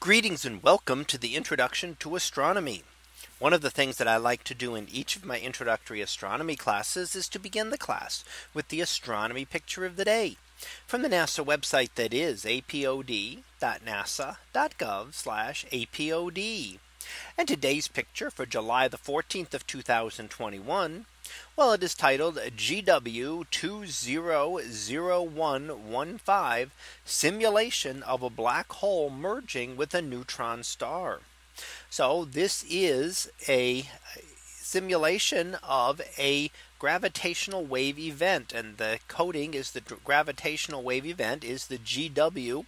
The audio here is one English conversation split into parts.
Greetings and welcome to the introduction to astronomy. One of the things that I like to do in each of my introductory astronomy classes is to begin the class with the astronomy picture of the day from the NASA website that is apod.nasa.gov apod. And today's picture for July the 14th of 2021. Well, it is titled GW 200115 simulation of a black hole merging with a neutron star. So this is a simulation of a gravitational wave event and the coding is the gravitational wave event is the GW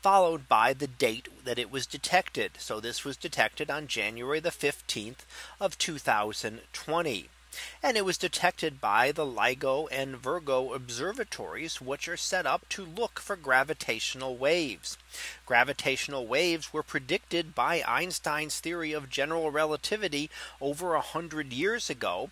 followed by the date that it was detected. So this was detected on January the 15th of 2020 and it was detected by the LIGO and Virgo observatories, which are set up to look for gravitational waves. Gravitational waves were predicted by Einstein's theory of general relativity over a hundred years ago,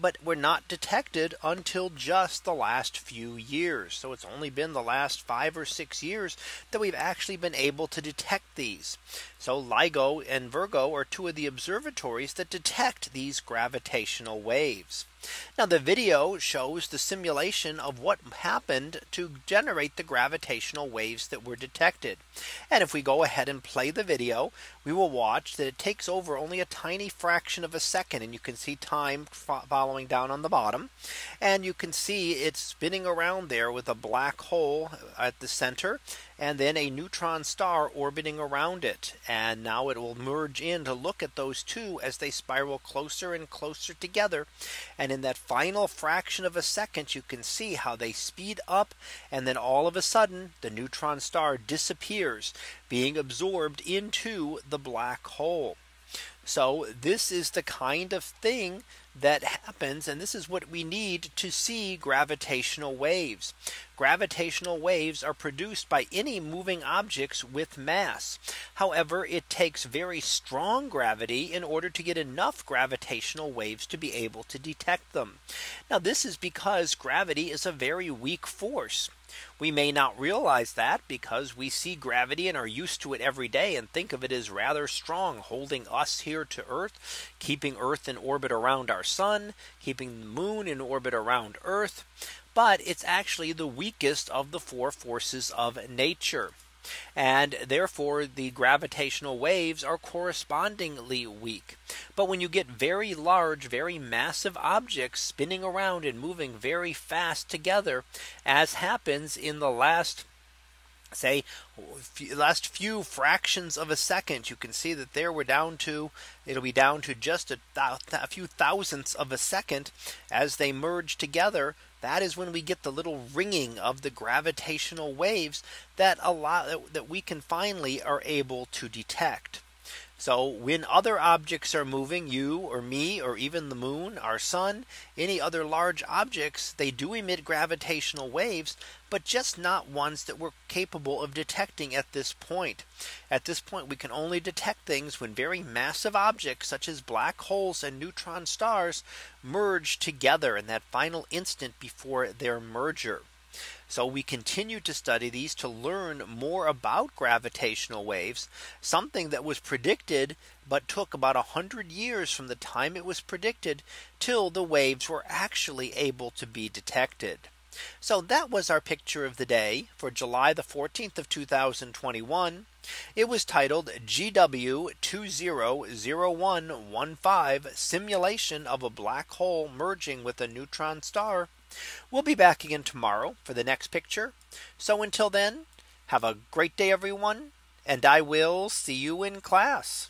but were not detected until just the last few years. So it's only been the last five or six years that we've actually been able to detect these. So LIGO and Virgo are two of the observatories that detect these gravitational waves waves. Now the video shows the simulation of what happened to generate the gravitational waves that were detected. And if we go ahead and play the video, we will watch that it takes over only a tiny fraction of a second. And you can see time following down on the bottom. And you can see it's spinning around there with a black hole at the center and then a neutron star orbiting around it. And now it will merge in to look at those two as they spiral closer and closer together. And in that final fraction of a second, you can see how they speed up. And then all of a sudden, the neutron star disappears, being absorbed into the black hole. So this is the kind of thing that happens. And this is what we need to see gravitational waves. Gravitational waves are produced by any moving objects with mass. However, it takes very strong gravity in order to get enough gravitational waves to be able to detect them. Now this is because gravity is a very weak force. We may not realize that because we see gravity and are used to it every day and think of it as rather strong holding us here to Earth, keeping Earth in orbit around our sun, keeping the moon in orbit around Earth. But it's actually the weakest of the four forces of nature. And therefore the gravitational waves are correspondingly weak. But when you get very large, very massive objects spinning around and moving very fast together, as happens in the last say last few fractions of a second you can see that there we're down to it'll be down to just a, a few thousandths of a second as they merge together that is when we get the little ringing of the gravitational waves that a lot that we can finally are able to detect. So when other objects are moving you or me or even the moon, our sun, any other large objects, they do emit gravitational waves, but just not ones that we're capable of detecting at this point. At this point, we can only detect things when very massive objects such as black holes and neutron stars merge together in that final instant before their merger. So we continue to study these to learn more about gravitational waves, something that was predicted, but took about 100 years from the time it was predicted till the waves were actually able to be detected. So that was our picture of the day for July the 14th of 2021. It was titled GW 200115 simulation of a black hole merging with a neutron star. We'll be back again tomorrow for the next picture. So until then, have a great day, everyone. And I will see you in class.